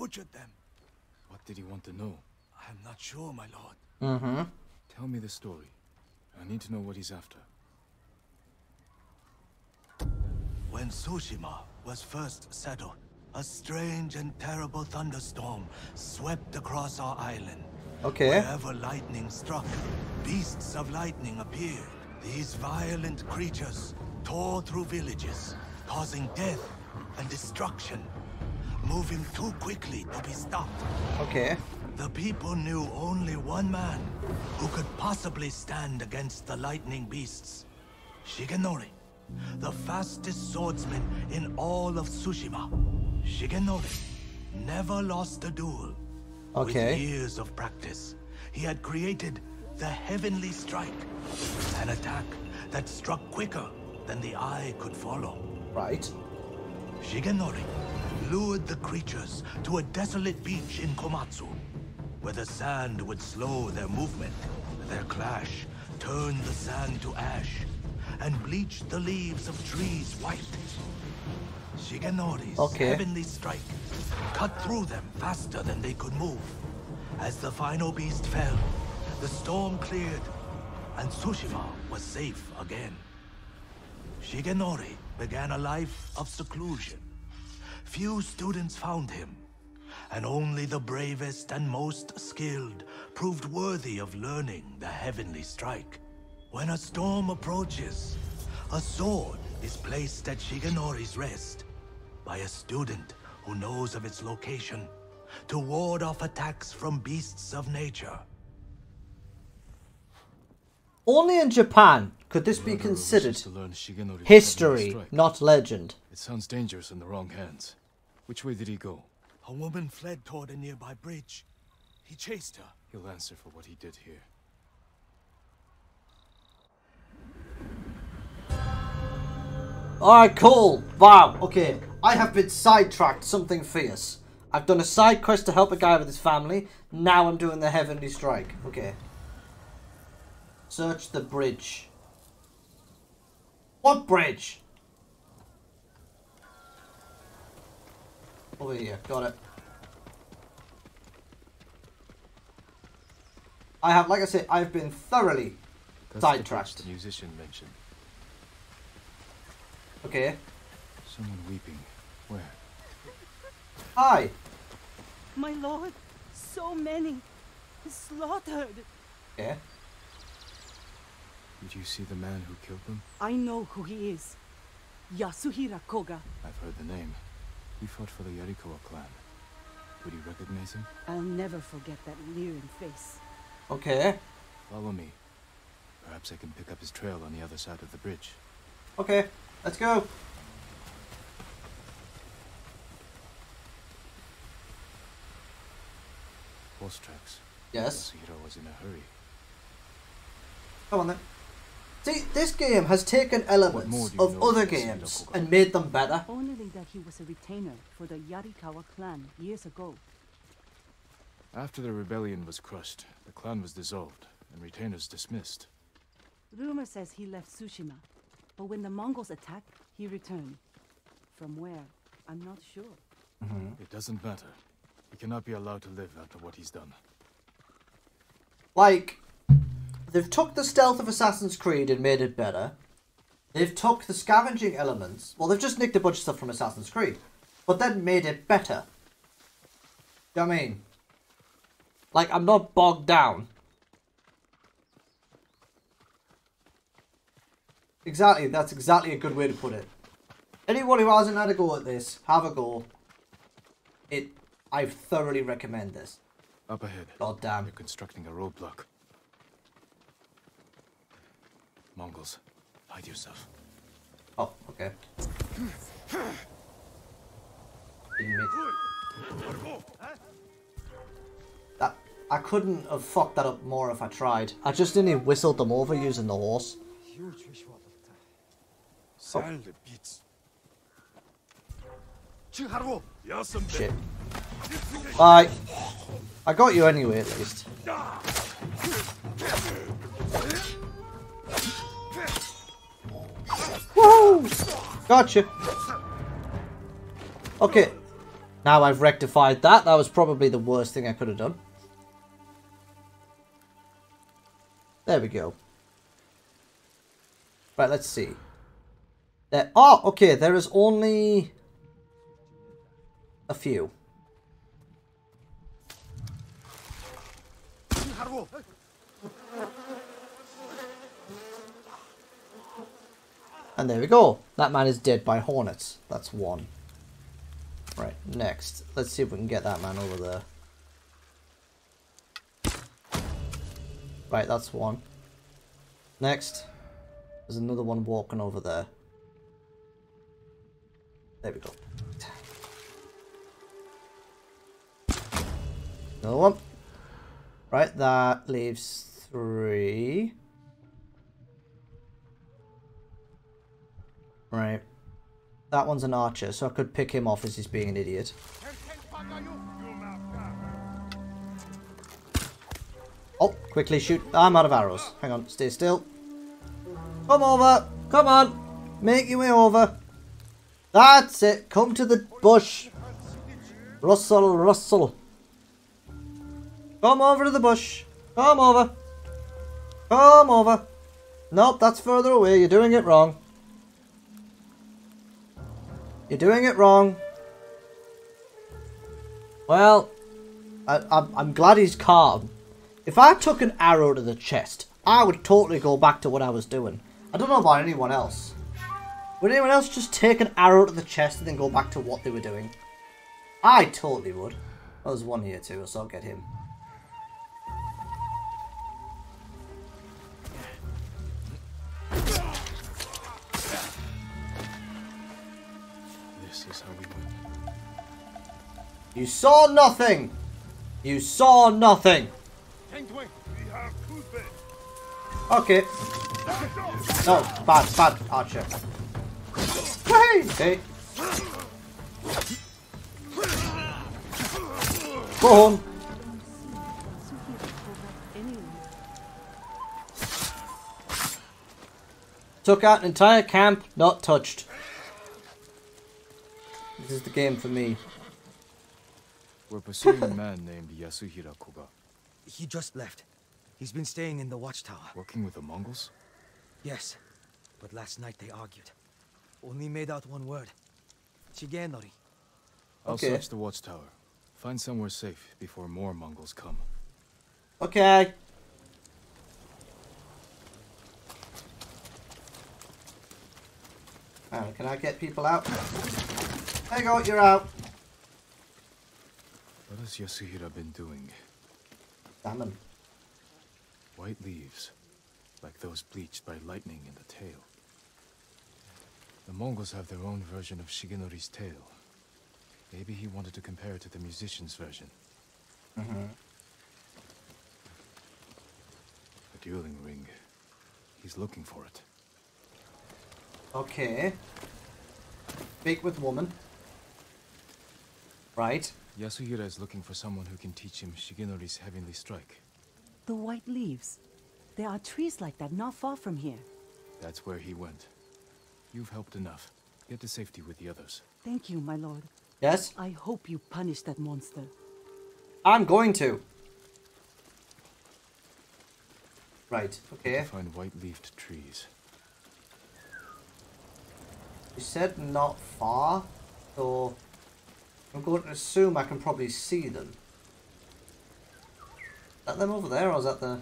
butchered them. What did he want to know? I am not sure, my lord. Mm-hmm. Tell me the story. I need to know what he's after. When Tsushima was first settled, a strange and terrible thunderstorm swept across our island. Okay. Wherever lightning struck, beasts of lightning appeared. These violent creatures tore through villages, causing death and destruction, moving too quickly to be stopped. Okay. The people knew only one man who could possibly stand against the lightning beasts. Shigenori, the fastest swordsman in all of Tsushima. Shigenori never lost a duel. Okay. With years of practice, he had created the Heavenly Strike, an attack that struck quicker than the eye could follow. Right. Shigenori lured the creatures to a desolate beach in Komatsu, where the sand would slow their movement. Their clash turned the sand to ash and bleached the leaves of trees white. Shigenori's Okay. heavenly strike cut through them faster than they could move. As the final beast fell, the storm cleared, and Tsushima was safe again. Shigenori began a life of seclusion. Few students found him, and only the bravest and most skilled proved worthy of learning the heavenly strike. When a storm approaches, a sword is placed at Shigenori's rest by a student who knows of its location to ward off attacks from beasts of nature. Only in Japan could this be considered to learn Shigenori's history, not legend. It sounds dangerous in the wrong hands. Which way did he go? A woman fled toward a nearby bridge. He chased her. He'll answer for what he did here. Alright, cool. Wow, okay. I have been sidetracked something fierce. I've done a side quest to help a guy with his family. Now I'm doing the Heavenly Strike. Okay. Search the bridge. What bridge? Over here. Got it. I have, like I said, I've been thoroughly That's the sidetracked. the musician mentioned. Okay. Someone weeping. Where? Hi. My lord, so many. Slaughtered. Okay. Did you see the man who killed them? I know who he is. Yasuhira Koga. I've heard the name. He fought for the Yarikawa clan. Would you recognize him? I'll never forget that leering face. Okay. Follow me. Perhaps I can pick up his trail on the other side of the bridge. Okay. Let's go. Horse tracks. Yes. Yasuhira was in a hurry. Come on then. See, this game has taken elements of other games and made them better. Only that he was a retainer for the Yarikawa clan years ago. After the rebellion was crushed, the clan was dissolved and retainers dismissed. Rumor says he left Tsushima, but when the Mongols attacked, he returned. From where? I'm not sure. Mm-hmm. It doesn't matter. He cannot be allowed to live after what he's done. Like, they've took the stealth of Assassin's Creed and made it better. They've took the scavenging elements. Well, they've just nicked a bunch of stuff from Assassin's Creed, but then made it better. You know what I mean? Like, I'm not bogged down. Exactly, that's exactly a good way to put it. Anyone who hasn't had a go at this, have a go. It, I thoroughly recommend this. Up ahead. God damn. They're constructing a roadblock. Mongols, hide yourself. Oh, okay. That I couldn't have fucked that up more if I tried. I just whistled them over using the horse. Shit. Bye. I got you anyway, at least. Woo! Gotcha. Okay. Now I've rectified that. That was probably the worst thing I could have done. There we go. Right, let's see. There. Oh, okay. There is only a few. And there we go. That man is dead by hornets. That's one. Right, next. Let's see if we can get that man over there. Right, that's one. Next. There's another one walking over there. There we go. Another one. Right, that leaves three. Right. That one's an archer, so I could pick him off as he's being an idiot. Oh, quickly shoot. I'm out of arrows. Hang on, stay still. Come over. Come on. Make your way over. That's it. Come to the bush. Rustle, rustle. Come over to the bush. Come over. Come over. Nope, that's further away. You're doing it wrong. You're doing it wrong. Well, I, I'm, I'm glad he's calm. If I took an arrow to the chest, I would totally go back to what I was doing. I don't know about anyone else. Would anyone else just take an arrow to the chest and then go back to what they were doing? I totally would. There's one here too, so I'll get him. You saw nothing! You saw nothing! Okay. No, bad, bad, Archer. Hey! Hey. Go home. Took out an entire camp, not touched. This is the game for me. We're pursuing a man named Yasuhira Koga, He just left. He's been staying in the watchtower. working with the Mongols? Yes, but last night they argued. Only made out one word. Shigenori. I'll Okay. search the watchtower. Find somewhere safe before more Mongols come. Okay. Alright, can I get people out? There you go, you're out. What has Yasuhira been doing? Salmon. White leaves, like those bleached by lightning in the tail. The Mongols have their own version of Shigenori's tale. Maybe he wanted to compare it to the musician's version. Mm-hmm. A dueling ring. He's looking for it. Okay. Speak with woman. Right. Yasuhira is looking for someone who can teach him Shigenori's heavenly strike. the white leaves. There are trees like that not far from here. That's where he went. You've helped enough. Get to safety with the others. Thank you, my lord. Yes? I hope you punish that monster. I'm going to. Right, To okay. find white-leafed trees. You said not far, so I'm going to assume I can probably see them. Is that them over there, or is that the...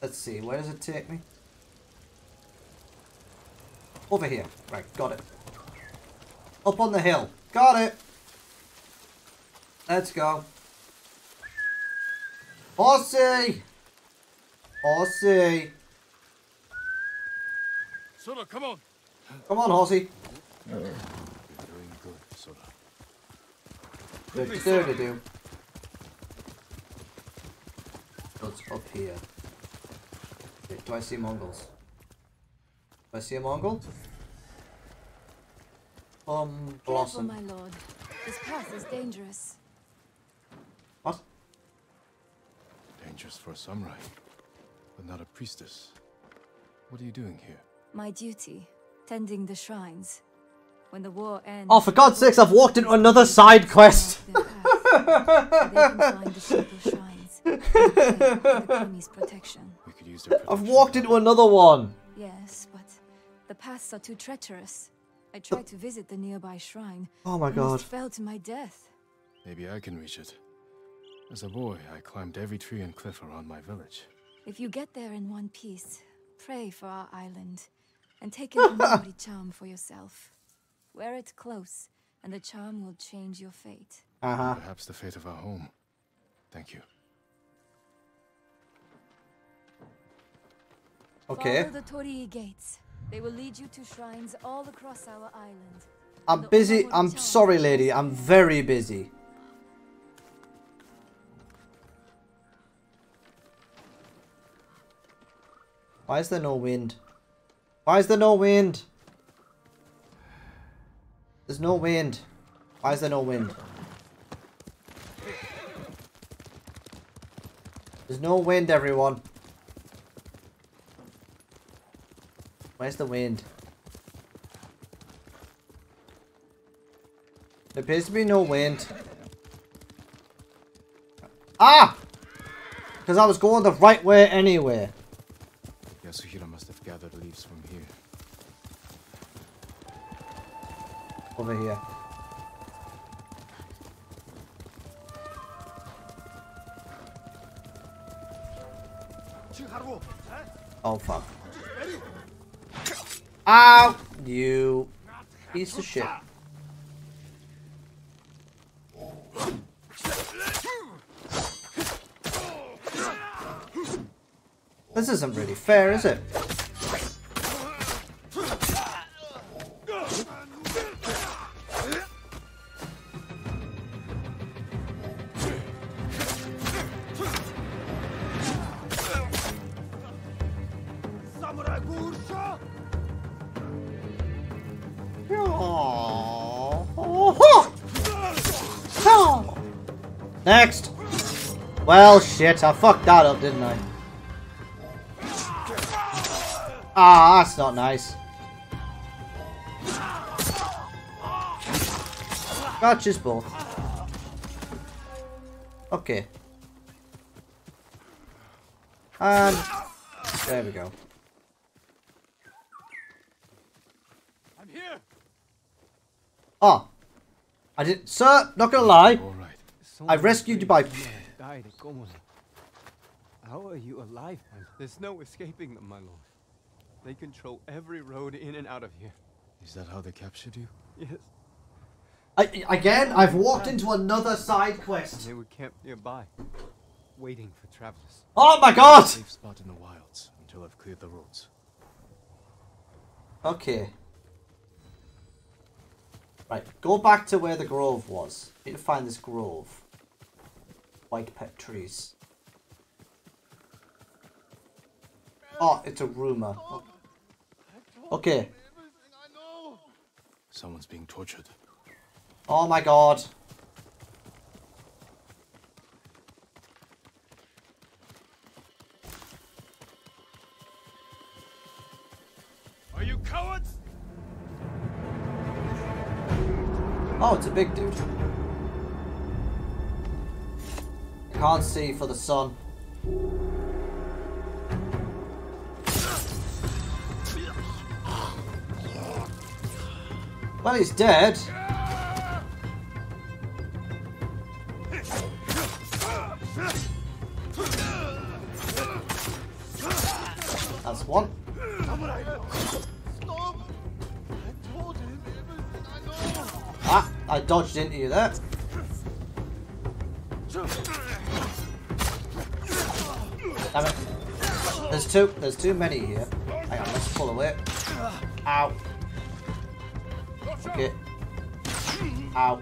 Let's see, where does it take me? Over here. Right, got it. Up on the hill. Got it! Let's go. Horsey! Horsey! Sora, come on! Come on, Horsey. You're doing good, Sora. Do do do do. What's up here? Wait, do I see Mongols? Do I see a Mongol? Um, Careful, Blossom. my lord. This path is dangerous. What? Dangerous for a samurai, but not a priestess. What are you doing here? My duty, tending the shrines. When the war ends. Oh, for God's sakes, I've walked into another side quest. their path. they can find the temple shrines. and pray for the Kami's protection. We could use their I've walked into another one. Yes, but the paths are too treacherous. I tried to visit the nearby shrine. Oh my almost god. fell to my death. Maybe I can reach it. As a boy, I climbed every tree and cliff around my village. If you get there in one piece, pray for our island and take an memory charm for yourself. Wear it close, and the charm will change your fate. Uh huh. Perhaps the fate of our home. Thank you. Okay. Follow the Torii gates. They will lead you to shrines all across our island. I'm busy. I'm sorry, lady. I'm very busy. Why is there no wind? Why is there no wind? There's no wind. Why is there no wind? There's no wind, everyone. Where's the wind? There appears to be no wind. Ah! Because I was going the right way anyway. Yasuhira must have gathered leaves from here. Over here. Oh fuck. Ow! You piece of shit. This isn't really fair, is it? Next! Well, shit, I fucked that up, didn't I? Ah, that's not nice. Gotcha's both. Okay. And there we go. I'm here! Oh. I did sir, not gonna lie. All right. I rescued you by died at Komori. How are you alive, my? There's no escaping them, my lord. They control every road in and out of here. Is that how they captured you? Yes, I, again, I've walked into another side and quest. they were camped nearby, waiting for travelers. Oh my god! Safe spot in the wilds until I've cleared the roads. Okay. Right, go back to where the grove was. Need to find this grove. White pet trees. Oh, it's a rumor. Oh. Okay. Someone's being tortured. Oh my god. Are you cowards? Oh, it's a big dude. Can't see for the sun. Well, he's dead. That's one. Ah, I dodged into you there. There's too many here. Hang on, let's pull away. Ow. Okay. Ow.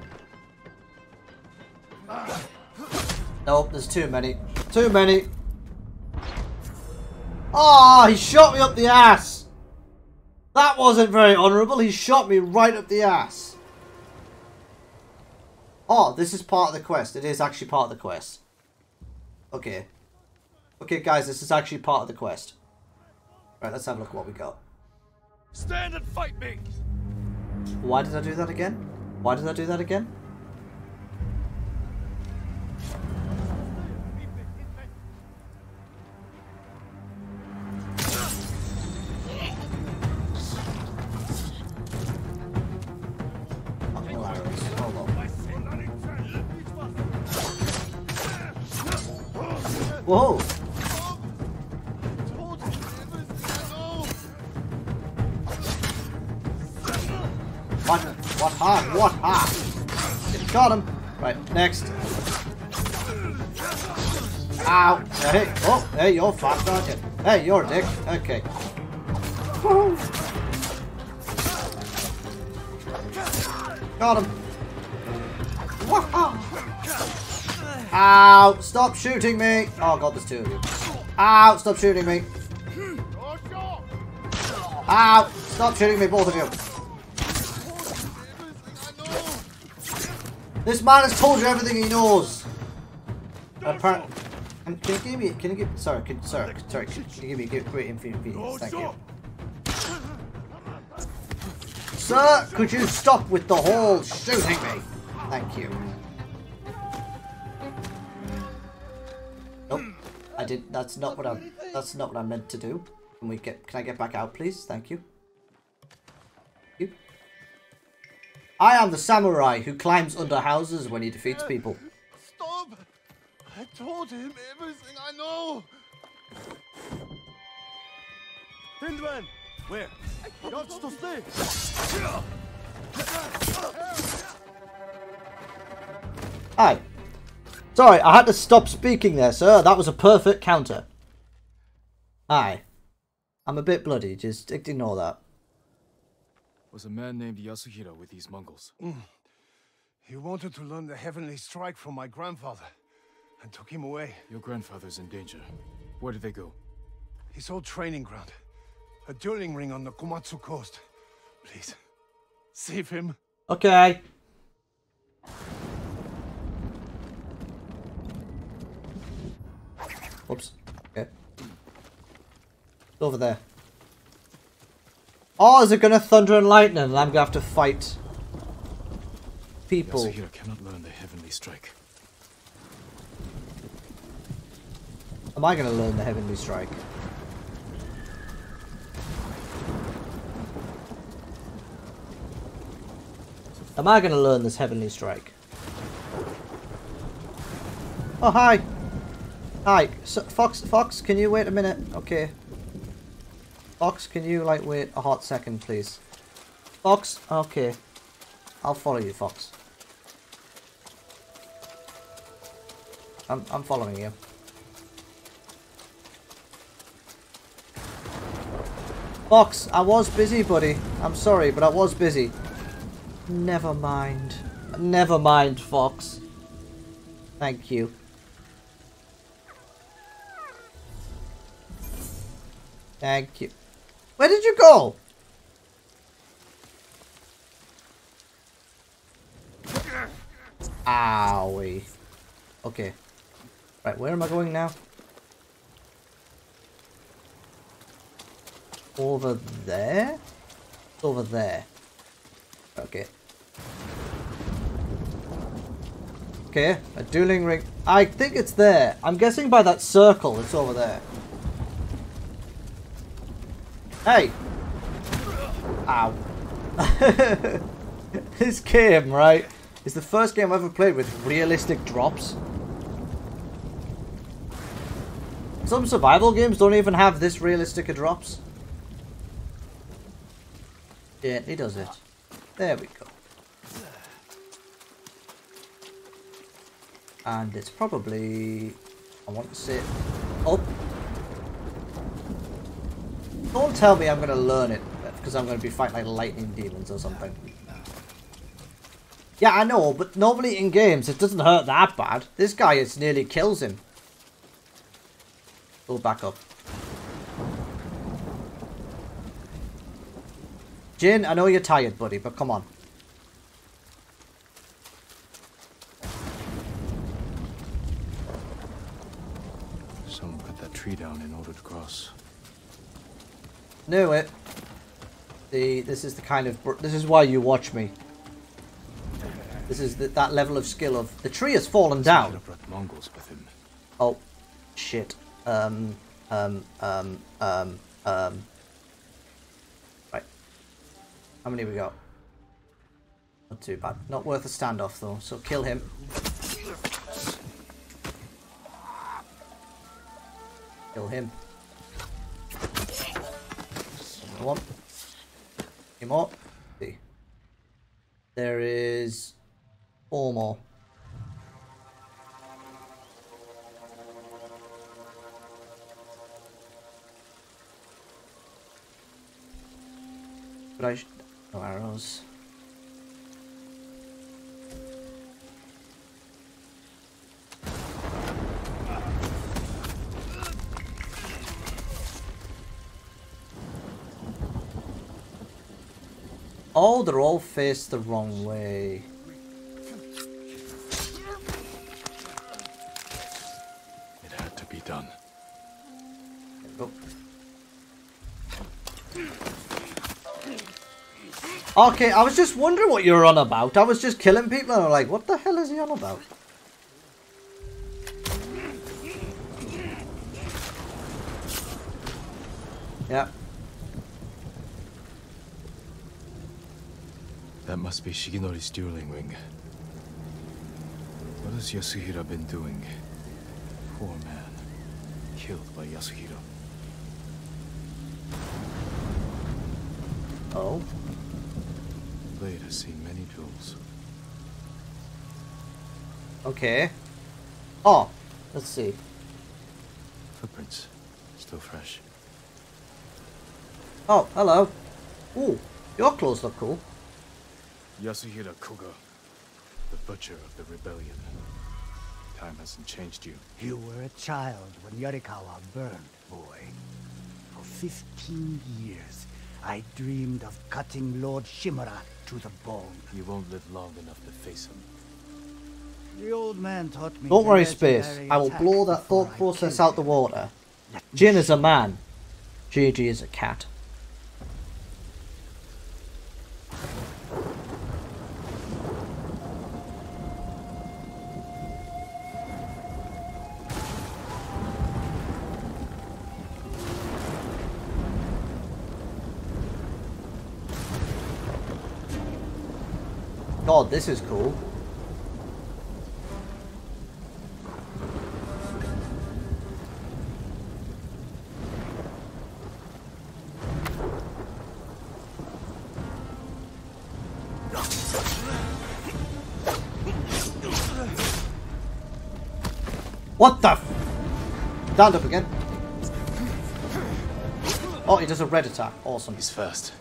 Nope, there's too many. Too many. Oh, he shot me up the ass. That wasn't very honourable. He shot me right up the ass. Oh, this is part of the quest. It is actually part of the quest. Okay. Okay, guys, this is actually part of the quest. Right, let's have a look at what we got. Stand and fight me! Why did I do that again? Why did I do that again? Hey, you're fast, aren't you? Hey, you're a dick. Okay. Got him. Ow, stop shooting me. Oh god, there's two of you. Ow, stop shooting me. Ow, stop shooting me, both of you. This man has told you everything he knows. Apparently, um, can you give me? Can you give? Sorry, can, sorry, sorry. Can you give me give, great inconvenience? Thank you. Sir, could you stop with the whole shooting me? Thank you. Nope, I did. That's not what I. That's not what I meant to do. Can we get? Can I get back out, please? Thank you. Thank you. I am the samurai who climbs under houses when he defeats people. Stop! I told him everything I know. Hindman! Where? You have to stay! Hi. Sorry, I had to stop speaking there, sir. That was a perfect counter. Hi. I'm a bit bloody, just ignore that. Was a man named Yasuhira with these Mongols. Mm. He wanted to learn the heavenly strike from my grandfather and took him away. Your grandfather's in danger. Where did they go? His old training ground. A dueling ring on the Komatsu coast. Please, save him. Okay. Oops. Okay. Over there. Oh, is it gonna thunder and lightning and I'm gonna have to fight people? Yasuhira cannot learn the heavenly strike. Am I gonna learn the heavenly strike? Am I gonna learn this heavenly strike? Oh hi, hi, so, Fox. Fox, can you wait a minute? Okay. Fox, can you like wait a hot second, please? Fox, okay. I'll follow you, Fox. I'm I'm following you. Fox, I was busy, buddy. I'm sorry, but I was busy. Never mind. Never mind, Fox. Thank you. Thank you. Where did you go? Owie. Okay. Right, where am I going now? Over there? Over there. Okay. Okay, a dueling ring. I think it's there. I'm guessing by that circle it's over there. Hey! Ow. this game, right, is the first game I've ever played with realistic drops. Some survival games don't even have this realistic of drops. Gently does it. There we go. And it's probably... I want to say... Up. Don't tell me I'm going to learn it, because I'm going to be fighting like lightning demons or something. Yeah, I know, but normally in games it doesn't hurt that bad. This guy, it nearly kills him. Go back up. Jin, I know you're tired, buddy, but come on. Someone cut that tree down in order to cross. Knew it. See, this is the kind of... This is why you watch me. This is the, that level of skill of... The tree has fallen down. Mongols with him. Oh, shit. Um, um, um, um, um. How many we got? Not too bad. Not worth a standoff though, so kill him. Kill him. Come on. Him up. See. There is four more. But I no arrows. Oh, they're all faced the wrong way. Okay, I was just wondering what you were on about. I was just killing people and I'm like, what the hell is he on about? Yeah. That must be Shigenori's dueling ring. What has Yasuhira been doing? Poor man. Killed by Yasuhira. Oh. Blade has seen many duels. Okay. Oh, let's see. Footprints. Still fresh. Oh, hello. Ooh, your clothes look cool. Yasuhira Koga. The butcher of the rebellion. Time hasn't changed you. You were a child when Yarikawa burned, boy. For 15 years, I dreamed of cutting Lord Shimura to the bone. You won't live long enough to face him. The old man taught me Don't worry, Space. I will blow that thought process out the water. Let Jin is a man. JJ is a cat. This is cool. What the f- Stand up again. Oh, he does a red attack. Awesome. He's fast.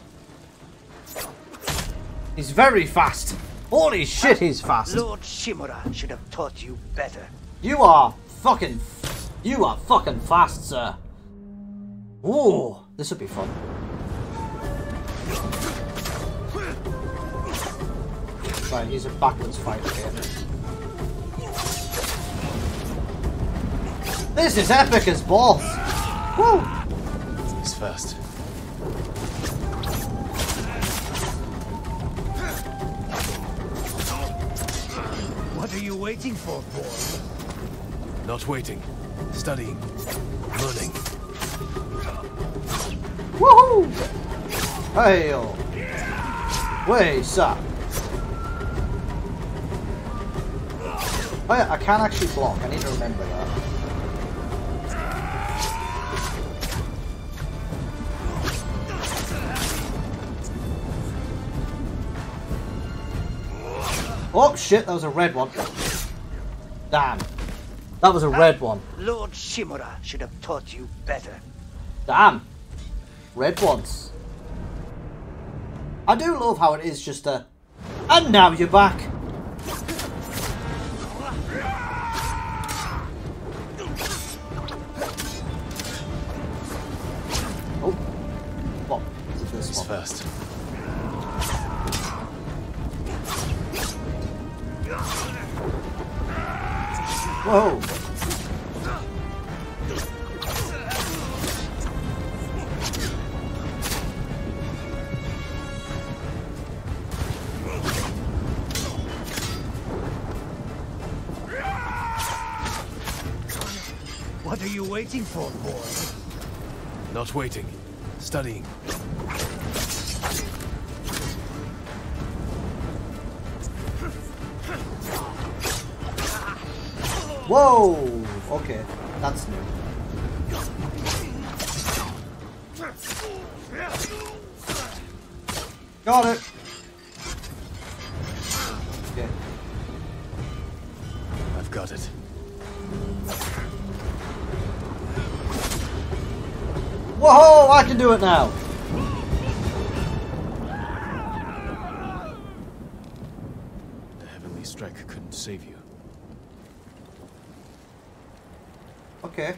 He's very fast. Holy shit, he's fast. Lord Shimura should have taught you better. You are fucking. You are fucking fast, sir. Ooh, this would be fun. Right, he's a backwards fighter here. This is epic as balls. Woo! He's fast. What are you waiting for, boy? Not waiting. Studying. Learning. Woohoo! Hail! Way, sir. Oh yeah, I can actually block. I need to remember that. Oh shit, that was a red one. Damn. That was a ah, red one. Lord Shimura should have taught you better. Damn. Red ones. I do love how it is just a... And now you're back. You waiting for, boy? Not waiting. Studying. Whoa! Okay, that's new. Got it! Do it now! The heavenly strike couldn't save you. Okay.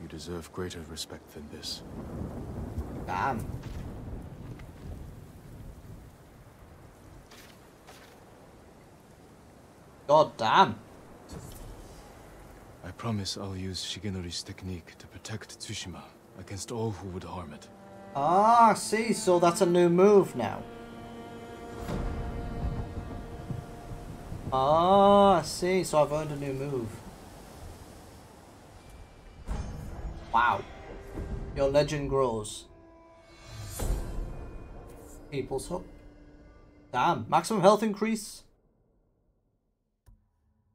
You deserve greater respect than this. Damn. God damn. I promise I'll use Shigenori's technique to protect Tsushima against all who would harm it. Ah, see, so that's a new move now. Ah, see, so I've earned a new move. Wow. Your legend grows. People's Hook. Damn, maximum health increase.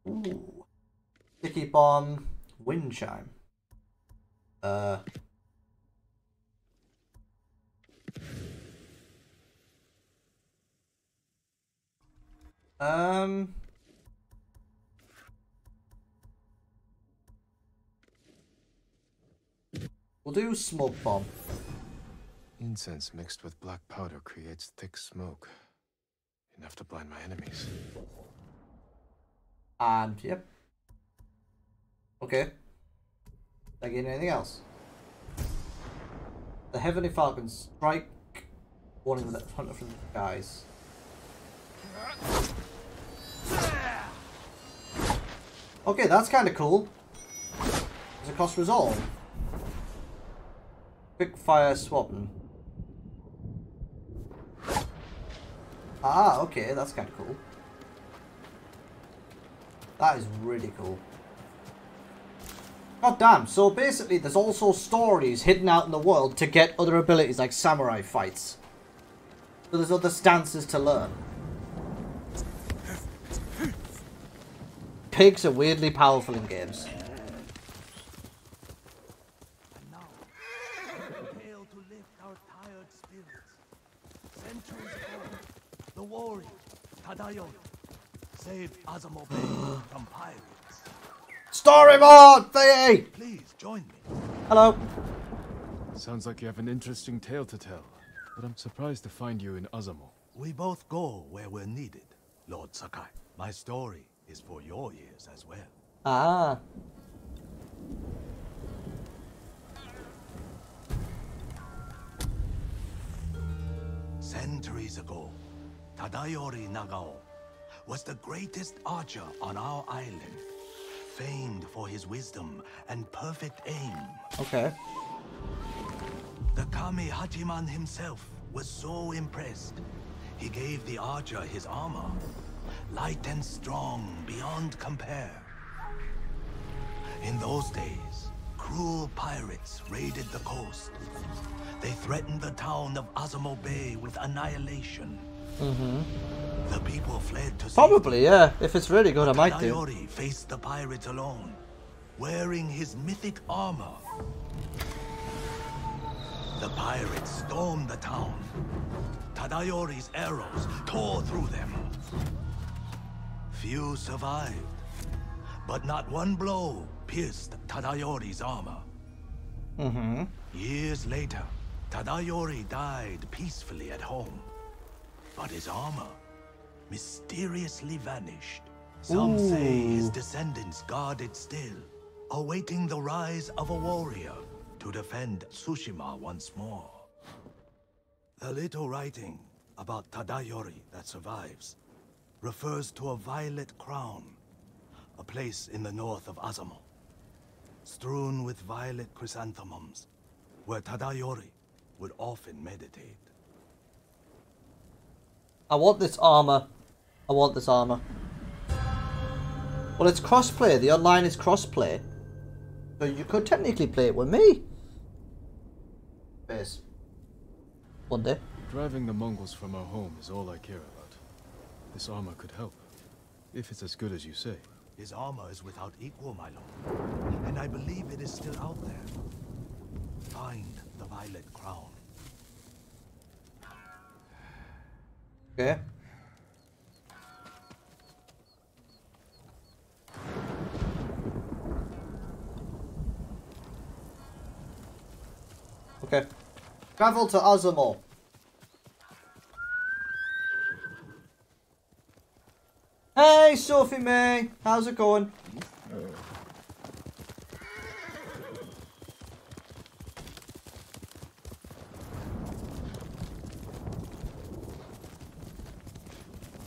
Ooh. Sticky Bomb, Wind Chime. Uh. Um. We'll do smoke bomb. Incense mixed with black powder creates thick smoke. Enough to blind my enemies. And yep. Okay. Get anything else? The Heavenly Falcon strike warning the hunter from the guys. Okay, that's kind of cool. Does it cost resolve? Quick fire swapping. Ah, okay, that's kind of cool. That is really cool. God damn, so basically there's also stories hidden out in the world to get other abilities like samurai fights. So there's other stances to learn. Pigs are weirdly powerful in games. Saved Azamo from pirates. Storyboard thingy! Please join me. Hello. Sounds like you have an interesting tale to tell. But I'm surprised to find you in Azamo. We both go where we're needed, Lord Sakai. My story is for your ears as well. Ah. Centuries ago, Tadayori Nagao was the greatest archer on our island, famed for his wisdom and perfect aim. Okay. The Kami Hachiman himself was so impressed, he gave the archer his armor, light and strong beyond compare. In those days, cruel pirates raided the coast. They threatened the town of Azamo Bay with annihilation. Mm-hmm. The people fled to. Probably, yeah. If it's really good, I might do. Tadayori faced the pirates alone, wearing his mythic armor. The pirates stormed the town. Tadayori's arrows tore through them. Few survived, but not one blow pierced Tadayori's armor. Mm-hmm. Years later, Tadayori died peacefully at home. But his armor mysteriously vanished. Some say his descendants guard it still, awaiting the rise of a warrior to defend Tsushima once more. The little writing about Tadayori that survives refers to a violet crown, a place in the north of Azamo, strewn with violet chrysanthemums, where Tadayori would often meditate. I want this armor. I want this armor. Well, it's crossplay. The online is crossplay. So you could technically play it with me. Base. One day. Driving the Mongols from our home is all I care about. This armor could help. If it's as good as you say. His armor is without equal, my lord. And I believe it is still out there. Find the Violet Crown. Okay. Okay. Travel to Azamo. Hey, Sophie May. How's it going?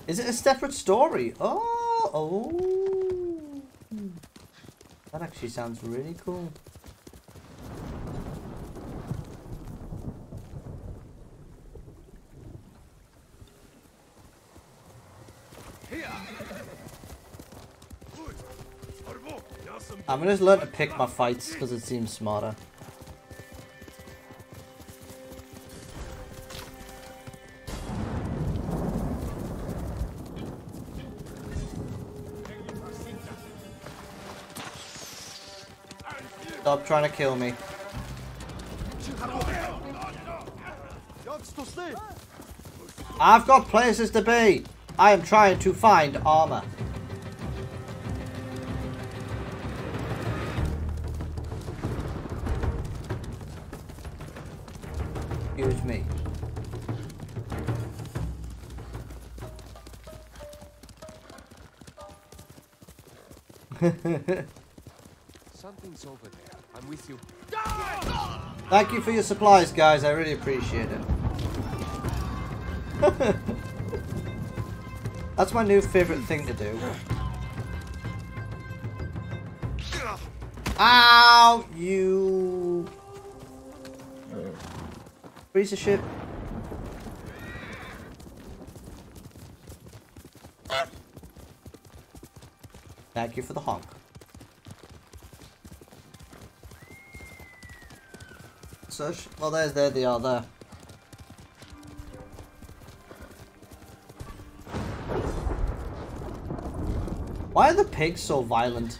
Is it a separate story? Oh, oh. That actually sounds really cool. I'm gonna just learn to pick my fights because it seems smarter. Stop trying to kill me. I've got places to be. I am trying to find armor. Something's over there. I'm with you. Thank you for your supplies, guys. I really appreciate it. That's my new favorite thing to do. Ow, you piece of shit. For the honk. Search. Well, there's there they are there. Why are the pigs so violent?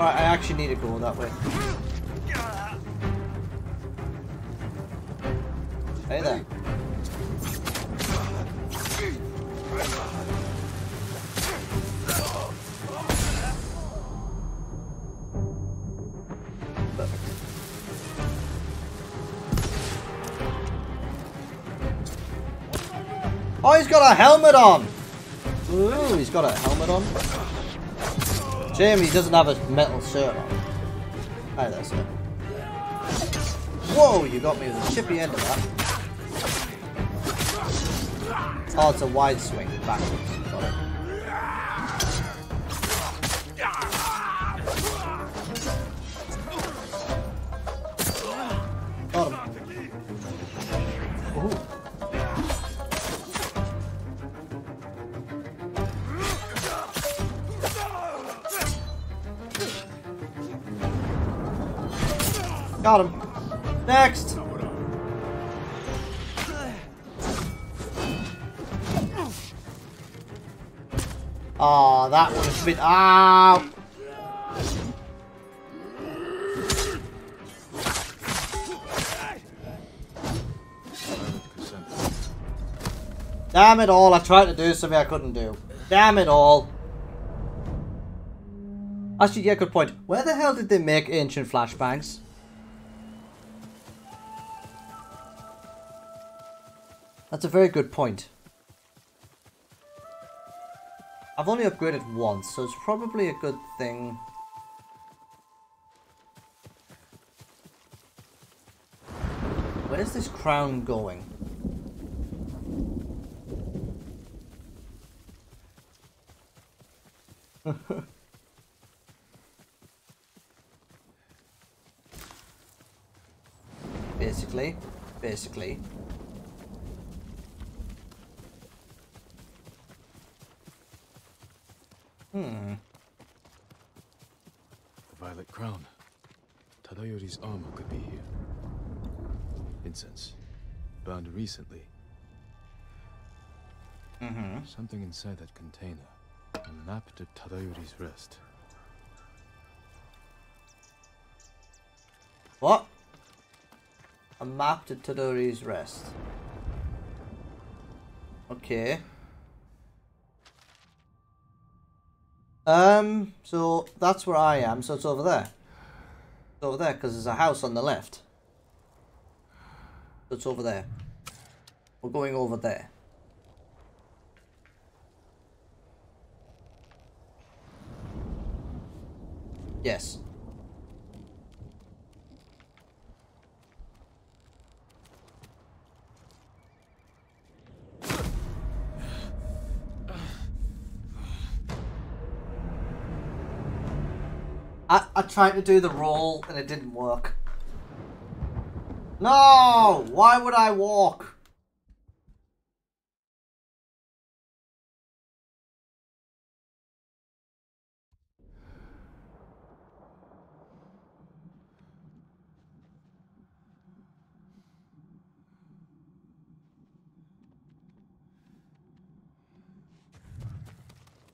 Alright, I actually need to go that way. He's got a helmet on! Ooh, he's got a helmet on. Shame he doesn't have a metal shirt on. Hi there, sir. Whoa, you got me with a chippy end of that. Oh, it's a wide swing backwards. Next. Oh, that would have been. Ow! Damn it all, I tried to do something I couldn't do. Damn it all. Actually, yeah, good point. Where the hell did they make ancient flashbangs? That's a very good point. I've only upgraded once, so it's probably a good thing. Where's this crown going? basically, basically. Hmm. Violet crown. Tadayori's armor could be here. Incense. Bound recently. Mm-hmm. Something inside that container. A map to Tadayori's rest. What? A map to Tadori's rest. Okay. Um, so that's where I am, so it's over there. Over there, because there's a house on the left. It's over there. We're going over there. Yes. Tried to do the roll and it didn't work. No! Why would I walk?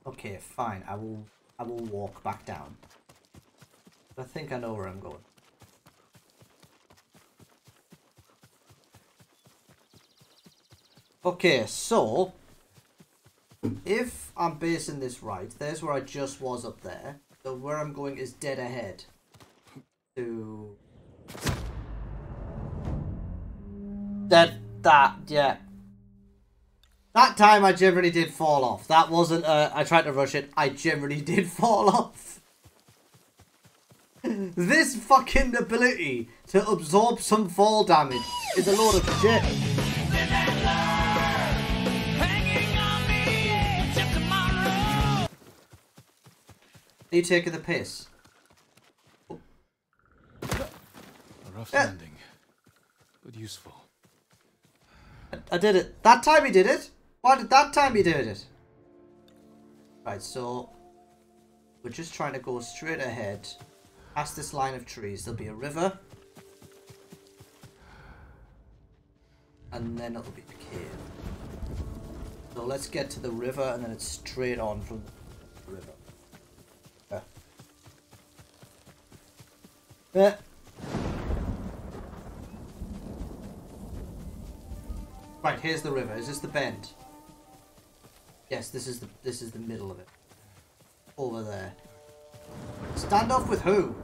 Okay, fine. I will I will walk back down. I think I know where I'm going. Okay, so if I'm basing this right, there's where I just was up there. So where I'm going is dead ahead. To that that yeah. That time I generally did fall off. That wasn't I tried to rush it. I generally did fall off. This fucking ability to absorb some fall damage is a load of shit. Are you taking the piss? A rough Yeah. landing. But useful. I did it. That time he did it. Why did that time he did it? Right, so we're just trying to go straight ahead. Past this line of trees, there'll be a river. And then it'll be the cave. So let's get to the river and then it's straight on from the river. Yeah. Yeah. Right, here's the river. Is this the bend? Yes, this is the this is the middle of it. Over there. Stand off with who?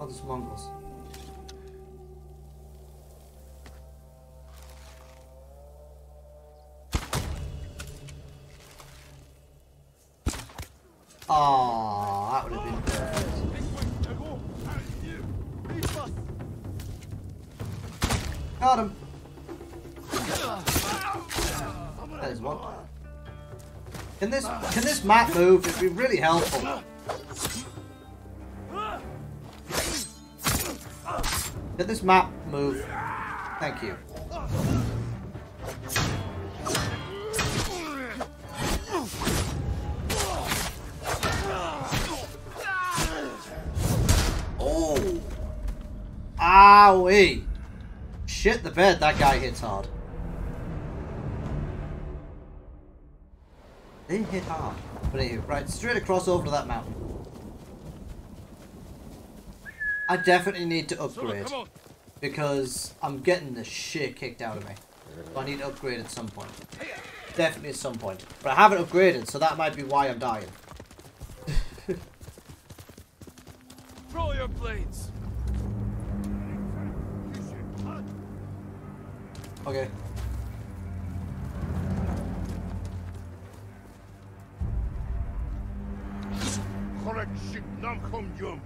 Oh, there's Mongols. Oh, that would have been perfect. Got him. There's one. Can this can this map move? It'd be really helpful. Can this map move? Thank you. Oh! Owie! Shit the bed, that guy hits hard. They hit hard. But right, straight across over to that mountain. I definitely need to upgrade. Because I'm getting the shit kicked out of me. So I need to upgrade at some point. Definitely at some point. But I haven't upgraded, so that might be why I'm dying. Throw your blades. Okay. Correct shit, nam kom yum.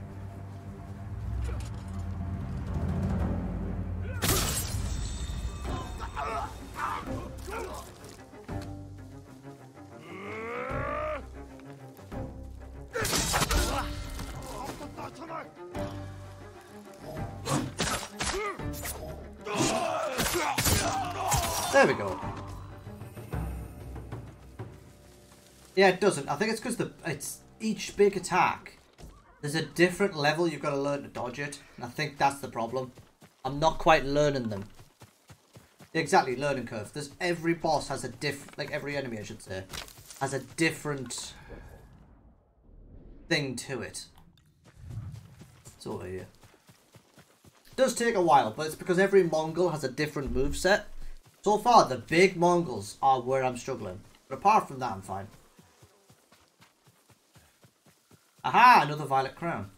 There we go. Yeah, it doesn't. I think it's because the it's each big attack there's a different level you've got to learn to dodge it, and I think that's the problem. I'm not quite learning them. Exactly, learning curve. There's every boss has a diff, like every enemy I should say, has a different thing to it. It's over here. It does take a while, but it's because every Mongol has a different move set. So far, the big Mongols are where I'm struggling. But apart from that, I'm fine. Aha! Another violet crown.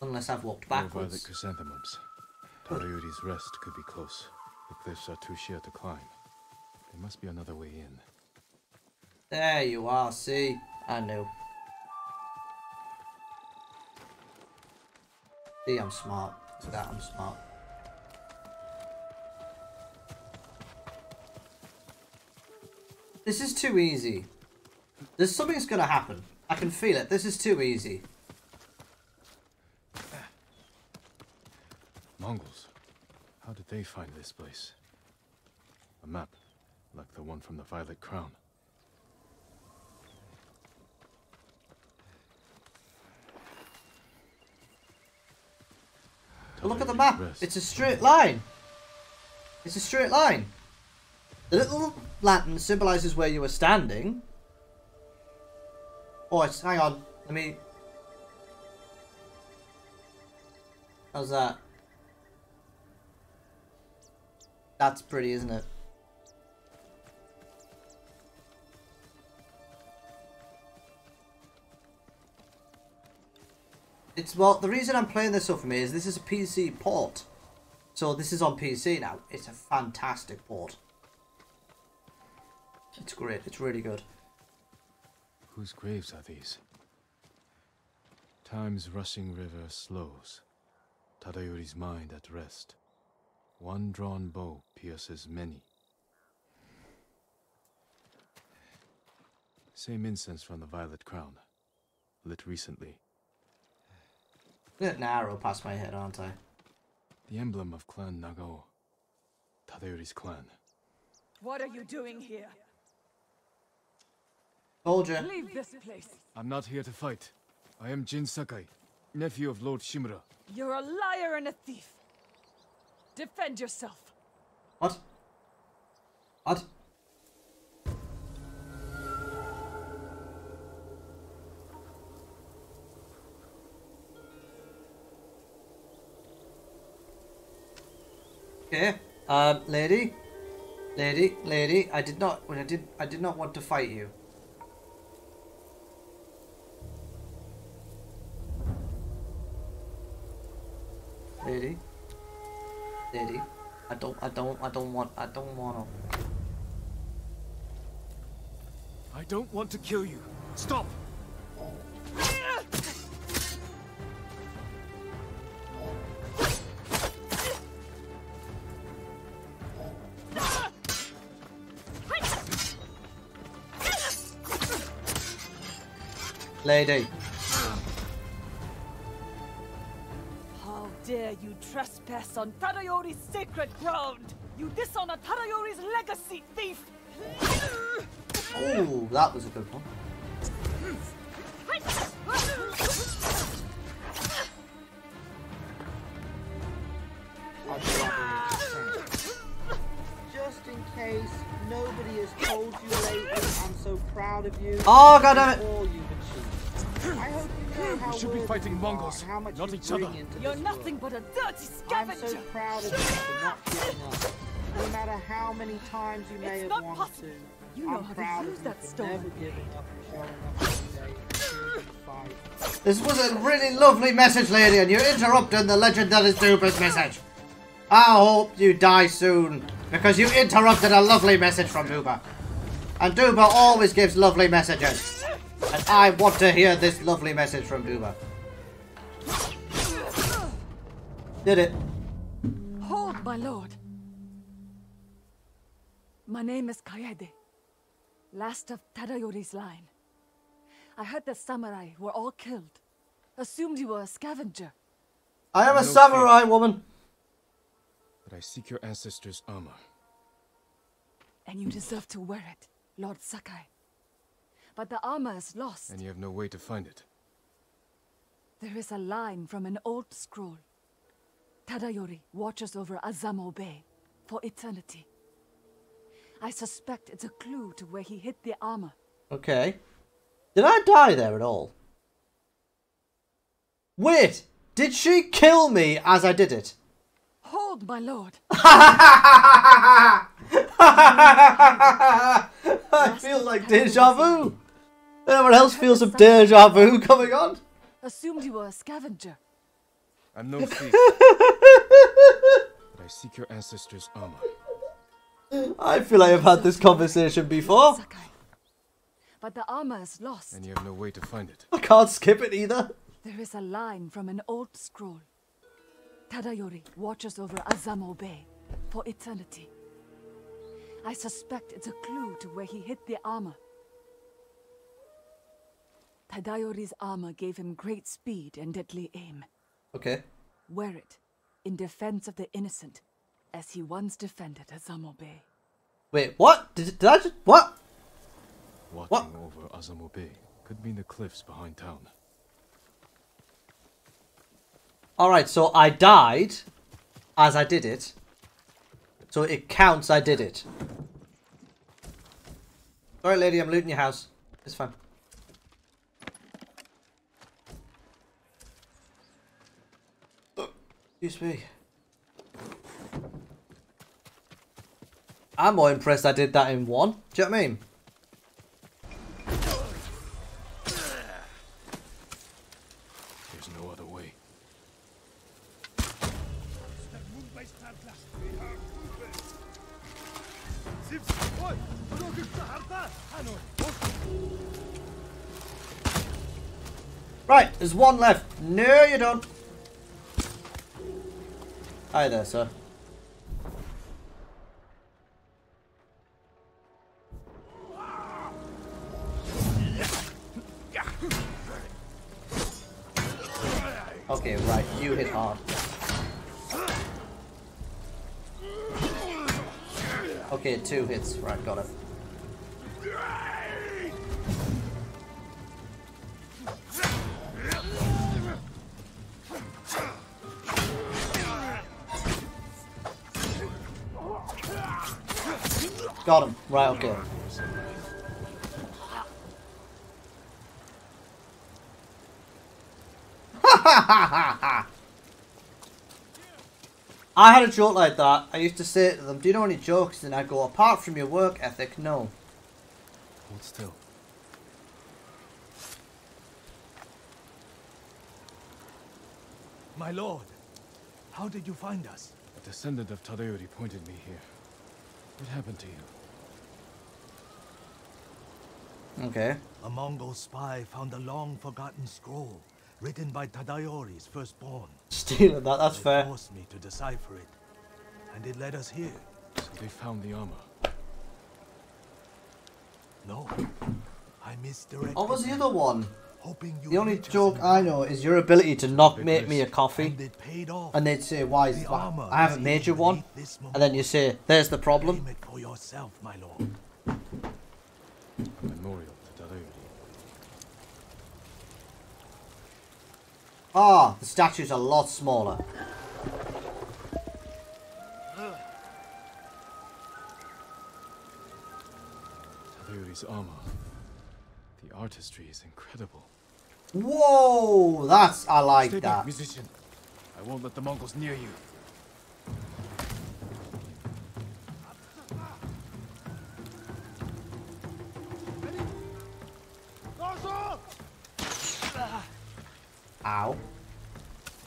Unless I've walked More violet backwards. chrysanthemums. Tadayori's rest could be close. The cliffs are too sheer to climb. There must be another way in. There you are, see? I knew. See, I'm smart. See that, I'm smart. This is too easy. There's something's gonna happen. I can feel it. This is too easy. Mongols. How did they find this place? A map, like the one from the Violet Crown. But look at the map. It's a straight line. It's a straight line. The little lantern symbolizes where you were standing. Oh, it's, hang on. Let me. How's that? That's pretty, isn't it? It's well, the reason I'm playing this up for me is this is a PC port. So this is on PC now. It's a fantastic port. It's great. It's really good. Whose graves are these? Time's rushing river slows. Tadayori's mind at rest. One drawn bow pierces many. Same incense from the Violet Crown. Lit recently. Getting an arrow past my head, aren't I? The emblem of Clan Nagao. Tadayori's clan. What are you doing here? Told you. Leave this place. I'm not here to fight. I am Jin Sakai, nephew of Lord Shimura. You're a liar and a thief. Defend yourself. What? What? Okay. Um, lady, lady, lady. I did not. When I did, I did not want to fight you. Lady. I don't. I don't. I don't want. I don't want to. I don't want to kill you. Stop! Lady. Trespass on Tadayori's sacred ground? You dishonor Tadayori's legacy, thief! Oh, that was a good one. Just in case nobody has told you lately, I'm so proud of you. Oh, God damn it. Fighting you are Mongols, how much not each other. You're nothing world. but a dirty scavenger! I'm scavenger! so proud of you for not giving up. No matter how many times you may It's have wanted possible. to. You know I'm how to use of you that for stone. never giving up and showing up every day and choosing to fight. This was a really lovely message, lady, and you're interrupting the legend that is Duba's message. I hope you die soon, because you interrupted a lovely message from Duba. And Duba always gives lovely messages. And I want to hear this lovely message from Duba. Did it. Hold, my lord. My name is Kaede, last of Tadayori's line. I heard the samurai were all killed. Assumed you were a scavenger. I am a No samurai woman. But I seek your ancestors' armor. and you deserve to wear it, Lord Sakai. But the armor is lost. And you have no way to find it. There is a line from an old scroll. Tadayori watches over Azamo Bay for eternity. I suspect it's a clue to where he hid the armor. Okay. Did I die there at all? Wait! Did she kill me as I did it? Hold, my lord. I feel like deja vu. Anyone else feel some deja vu coming on? Assumed you were a scavenger. I'm no thief. but I seek your ancestors' armor. I feel like I've had this conversation before. But the armor is lost. And you have no way to find it. I can't skip it either. There is a line from an old scroll. Tadayori watches over Azamo Bay for eternity. I suspect it's a clue to where he hid the armor. Tadayori's armor gave him great speed and deadly aim. Okay. Wear it in defense of the innocent, as he once defended Azamo Bay. Wait, what? Did, did I just. What? Watching over Azamo Bay could mean the cliffs behind town. Alright, so I died as I did it. So it counts I did it. Sorry, lady, I'm looting your house. It's fine. Excuse me. I'm more impressed I did that in one. Do you know what I mean? There's no other way. Right, there's one left. No, you don't. Hi there, sir. Okay, right, you hit hard. Okay, two hits. Right, got it. Got him. Right, okay. I had a joke like that. I used to say to them, do you know any jokes? And I'd go, apart from your work ethic, no. Hold still. My lord, how did you find us? A descendant of Tadayori pointed me here. What happened to you? Okay. A Mongol spy found a long-forgotten scroll written by Tadayori's firstborn. Stealing that, that's They fair. forced me to decipher it, and it led us here. So they found the armor. No, I misdirected. What was the other one? Hoping you The only joke I know is your ability to knock Big make me a coffee, And it paid off. and they'd say, "Why is The why- armor I haven't made you one?" And then you say, "There's the problem." It for yourself, my lord. Memorial to Tadayori. Ah, the statue's a lot smaller. Tadayori's armor. The artistry is incredible. Whoa, that's I like Stay that. musician. I won't let the Mongols near you. Ow.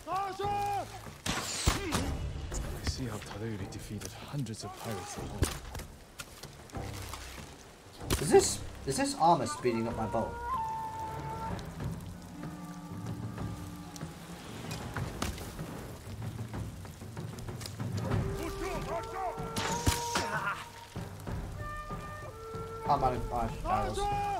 I see how Tadayori defeated hundreds of pirates at home. Is this is this armor speeding up my bow? How many arrows?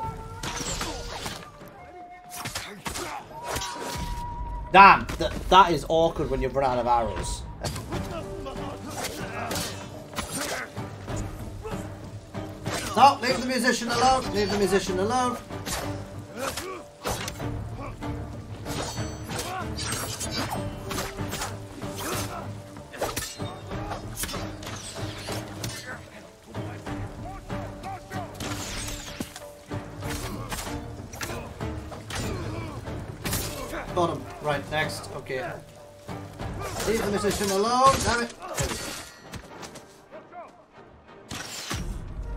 Damn, that that is awkward when you run out of arrows. No, leave the musician alone. Leave the musician alone. Musician alone. Damn it.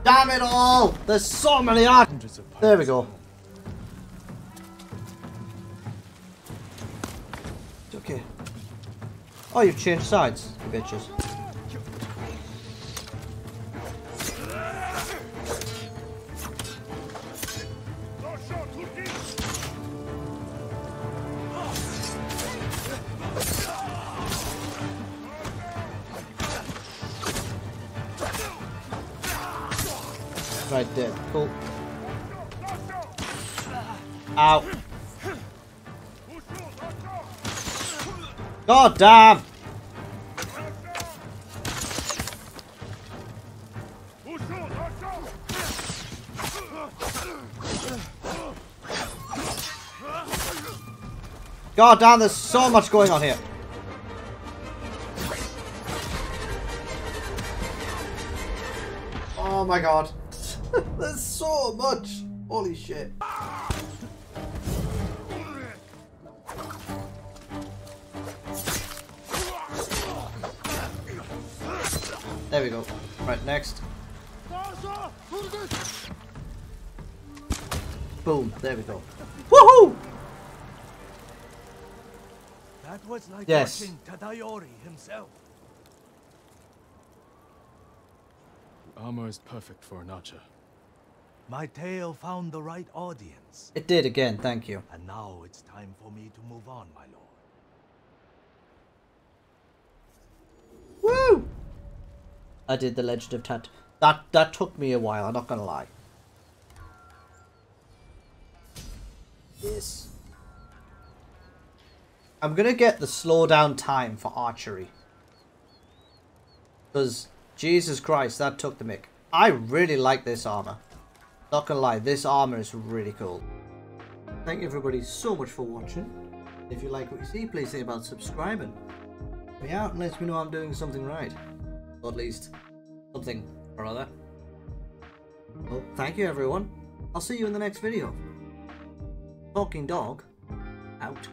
Damn it all! There's so many art. There we go. It's okay. Oh, you've changed sides, you bitches. God damn! God damn, there's so much going on here. Oh my god. there's so much. Holy shit. There we go. Right, next. Boom, there we go. Woohoo! That was like Yes. watching Tadayori himself. The armor is perfect for an archer. My tale found the right audience. It did again, thank you. And now it's time for me to move on, my lord. Woo! I did the Legend of Tat. That that took me a while. I'm not gonna lie. Yes. I'm gonna get the slow down time for archery. Because Jesus Christ, that took the mick. I really like this armor. Not gonna lie, this armor is really cool. Thank you everybody so much for watching. If you like what you see, please think about subscribing. Me out and let me know I'm doing something right or at least something or other. Well, thank you everyone. I'll see you in the next video. Talking Dog, out.